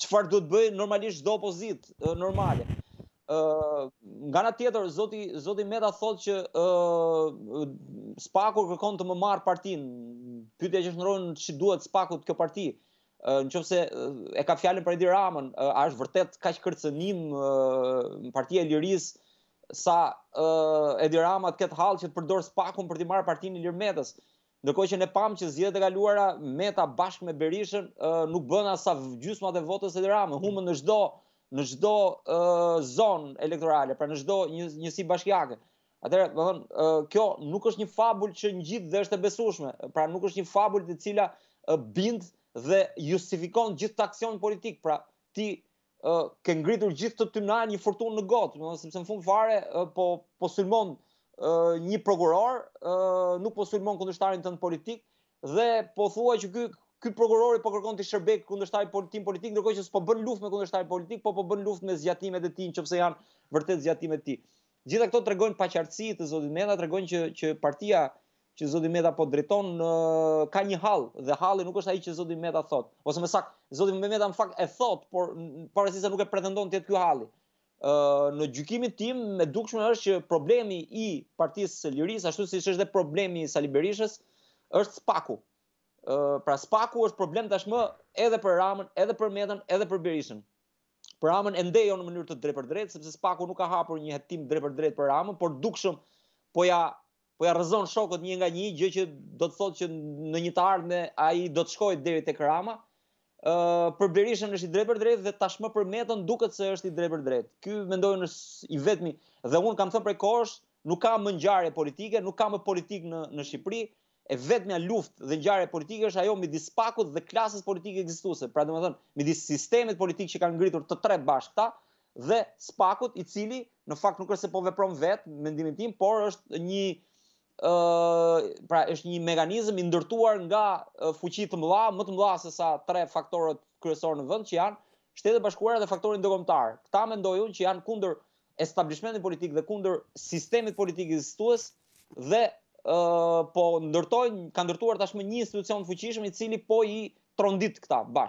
Çfarë duhet të bëjë normalisht çdo opozitë normale. Mm nga ana tjetër, zoti, zoti Meta thotë që uh, SPAK-u kërkon të më marrë partinë, pyetja që shtrohet, ç'i duhet SPAK-ut kjo parti, uh, në qoftë se uh, e ka fjalën për Edi Ramën, uh, a është vërtet kaq kërcënim uh, Partia e Lirisë, sa uh, Edi Rama ta ketë hall që të përdorë SPAK-un për t'i marrë partinë Ilir Metës. Ndërkohë që ne pamë që zgjedhjet e kaluara Meta bashkë me Berishën nuk bënë as sa gjysmat e votave të Edi Ramës, humbën në çdo në çdo zonë elektorale, pra në çdo një njësi bashkiake. Atëherë, domethënë, kjo nuk është një fabul që ngjit dhe është e besueshme, pra nuk është një fabul e cila bind dhe justifikon gjithë këtë aksion politik, pra ti ke ngritur gjithë këtë tymnajë, një furtunë në gotë, sepse në fund fare po po sulmon një prokuror, nuk po sulmon kundërshtarin tënd politik dhe po thua që ky ky prokurori po kërkon t'i shërbejë kundërshtarit tim politik ndërkohë që s'po bën luftë me kundërshtarin politik, po po bën luftë me zgjatimet e tij, nëqoftëse janë vërtet zgjatimet e tij. Gjitha këto tregojnë paqartësi të zotit Meta, tregojnë që që partia që zoti Meta po drejton ka një hall dhe halli nuk është ai që zoti Meta thotë. Ose më saktë, zoti Meta në fakt e thotë, por pavarësisht se nuk e pretendon të jetë ky halli. Ë në gjykimin tim më e dukshme është që problemi i Partisë së Lirisë, ashtu siç është dhe problemi i Sali Berishës, është SPAK-u. Ë pra SPAK-u është problem tashmë edhe për Ramën, edhe për Metën, edhe për Berishën. Për Ramën ende jo në mënyrë të drejtpërdrejtë sepse SPAK-u nuk ka hapur një hetim drejtpërdrejt për Ramën, por dukshëm po ia po ia rrëzon shokët një nga një, gjë që do të thotë që në një të ardhme ai do të shkojë deri tek Rama. Ë uh, për Berishën është i drejtpërdrejtë dhe tashmë për Metën duket se është i drejtpërdrejtë. Ky mendoj unë, i vetmi dhe unë kam thënë prej kohësh, nuk ka më ngjarje politike, nuk ka më politikë në në Shqipëri, e vetmja luftë dhe ngjarje politike është ajo midis SPAK-ut dhe klasës politike ekzistuese. Pra domethënë, midis sistemit politik që kanë ngritur të tre bashkë këta dhe SPAK-ut i cili në fakt nuk është se po vepron vetë me mendimin tim, por është një ë uh, pra është një mekanizëm i ndërtuar nga uh, fuqi të mëdha, më të mëdha se sa tre faktorët kryesorë në vend që janë Shtetet e Bashkuara dhe faktori ndërkombëtar. Këta mendoj unë që janë kundër establishmentit politik dhe kundër sistemit politik ekzistues dhe uh, po ndërtojnë, kanë ndërtuar tashmë një institucion të fuqishëm i cili po i trondit këta bashkë.